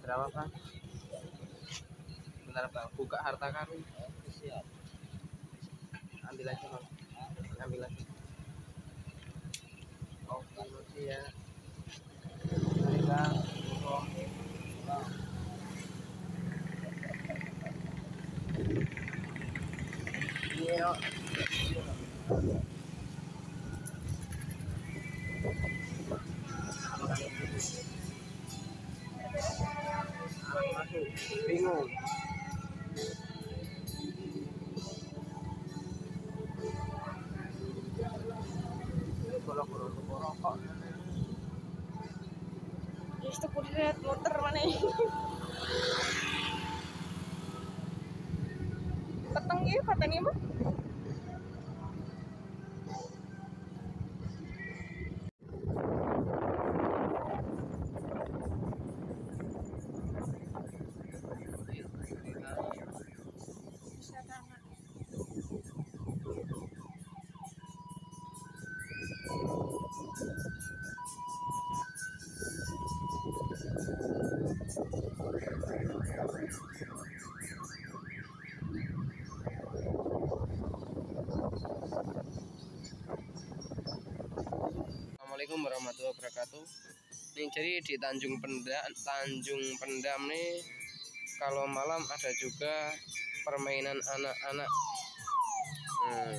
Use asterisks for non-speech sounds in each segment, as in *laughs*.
berapa pak? Bentar bang buka harta karun siap ambil aja bang ambil aja. Oke makasih ya Tolong. Bang. Iya, masuk bingung kalau kalau rokok Terus tuh mana ini? *laughs* Peteng ya katanya mah. Assalamualaikum warahmatullahi wabarakatuh. Ini jadi di Tanjung Pendam, Tanjung Pendam nih kalau malam ada juga permainan anak-anak. Hmm.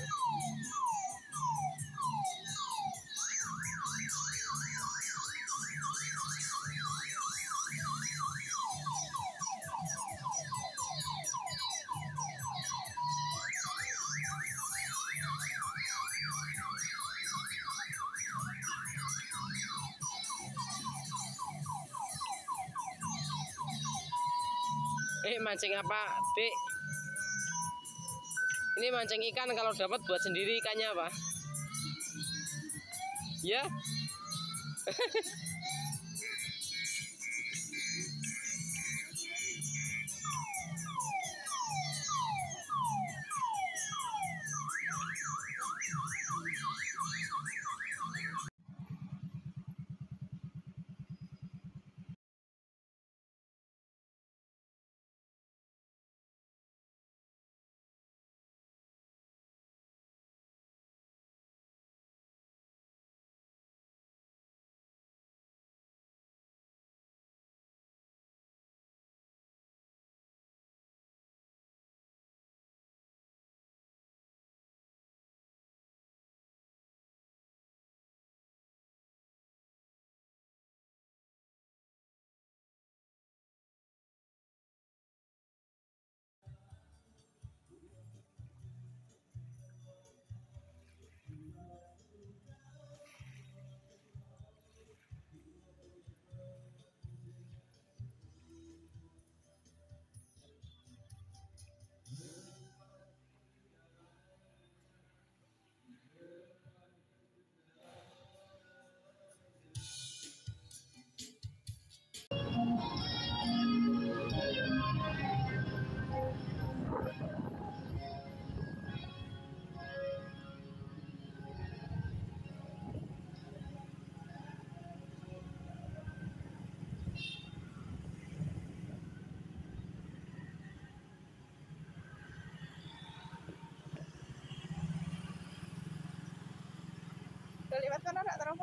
Eh mancing apa, Dek? Ini mancing ikan kalau dapat buat sendiri ikannya apa? Ya? *laughs* Udah lewat kan anak terang